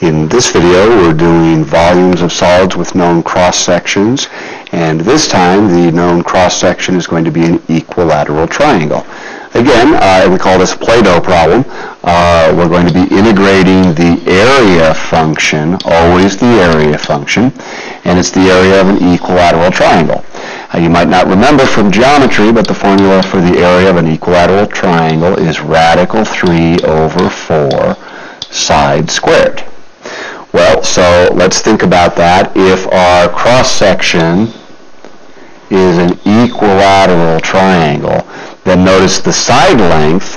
In this video, we're doing volumes of solids with known cross-sections, and this time the known cross-section is going to be an equilateral triangle. Again, uh, we call this Play-Doh problem. Uh, we're going to be integrating the area function, always the area function, and it's the area of an equilateral triangle. Uh, you might not remember from geometry, but the formula for the area of an equilateral triangle is radical 3 over 4 side squared. So let's think about that. If our cross-section is an equilateral triangle, then notice the side length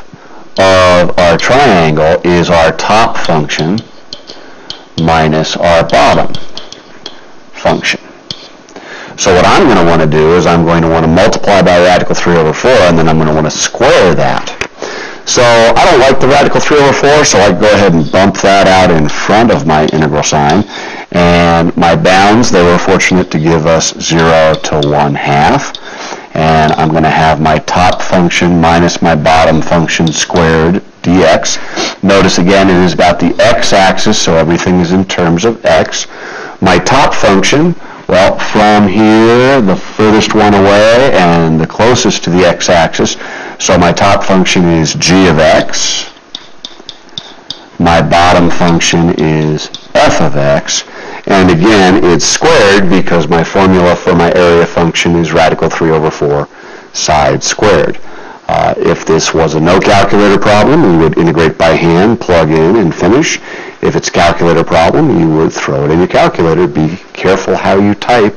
of our triangle is our top function minus our bottom function. So what I'm going to want to do is I'm going to want to multiply by radical 3 over 4, and then I'm going to want to square that. So I don't like the radical 3 over 4, so I go ahead and bump that out in front of my integral sign. And my bounds, they were fortunate to give us 0 to 1 half. And I'm going to have my top function minus my bottom function squared dx. Notice again it is about the x-axis, so everything is in terms of x. My top function, well, from here, the furthest one away and the closest to the x-axis, so my top function is g of x. My bottom function is f of x. And again, it's squared because my formula for my area function is radical 3 over 4 side squared. Uh, if this was a no calculator problem, we would integrate by hand, plug in, and finish. If it's a calculator problem, you would throw it in your calculator. Be careful how you type